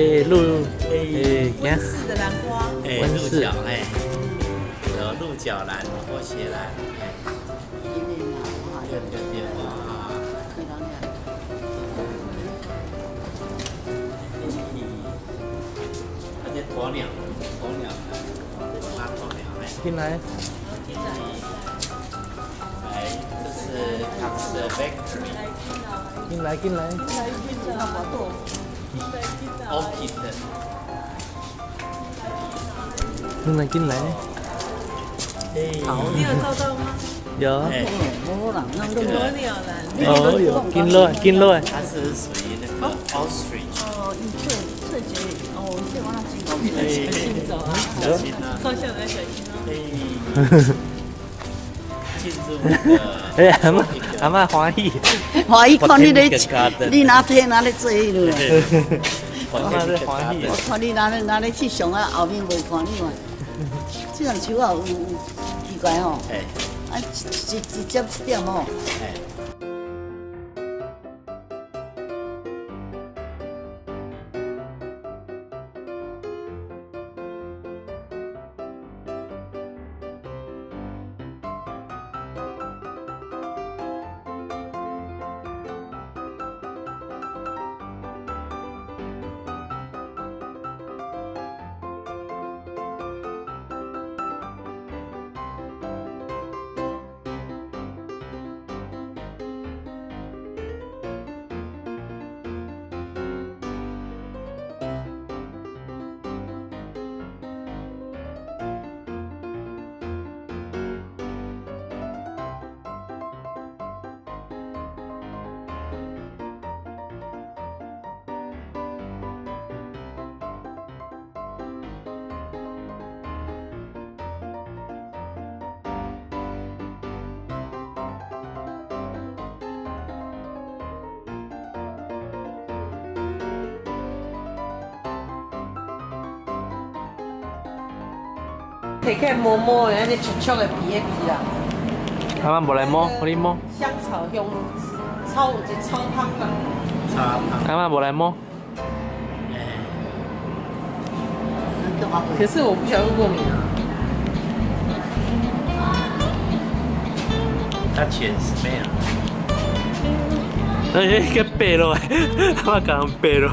诶，鹿，诶，温室的兰花，哎，鹿角，哎，有鹿角兰、拖鞋兰，哎，对对对，哇，而且鸵鸟，鸵鸟，拉鸵鸟，哎，进来，哎，这是 Cox Factory 进来，进来进来，进来，好你有照到吗？有，哎，鸵鸟兰，哦，有，进来，进来，它是属于那个 Ostrich，哦，伊翠翠姐，哦，这我那真搞不哎，行走啊，小心啊，照相来小心哦。哎，阿妈，阿妈欢喜，欢喜看你咧你哪天哪咧做迄落？阿妈在欢喜我，看你哪咧哪咧去上啊，后面无看你嘛。这种手啊有有有奇怪吼，哎啊一一一接一点吼，哎。可以看摸摸的，那脆脆的皮的皮啦，阿妈不来摸，我你摸，香草香超这超香啦。差阿妈无来摸，可是我不晓得过敏啊。他全 smell，诶，个白落来，阿妈讲白落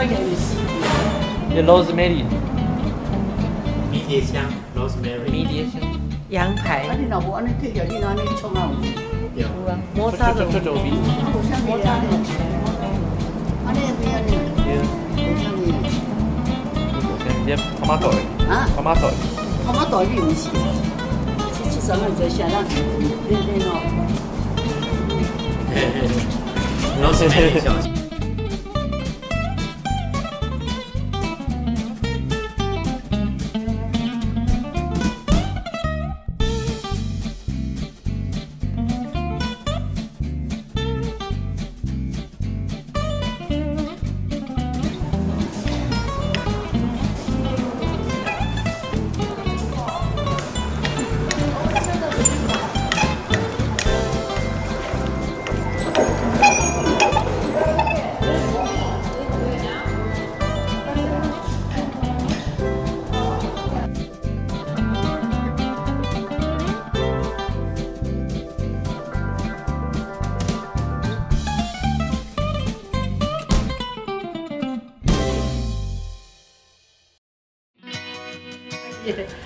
来，也我有点细这 rosemary，迷迭香，rosemary，迷迭香，羊排啊，你老婆安尼摕着，你若安尼创啊有？啊，摩擦的这这味，啊，无啥物啊？安尼边安尼，无啥物这 tomato，啊？tomato，他妈大米毋是，这这三个在下咱练练哦。嘿嘿，rosemary 小心。这金桔了，这个嘛毋是金桔啊，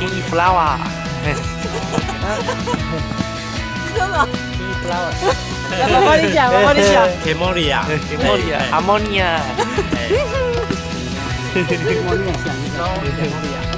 Tea flower. 真的？Tea flower. 来，我帮你讲，我帮你讲。Camellia，Ammonia. Ammonia. 哎，我念想一下。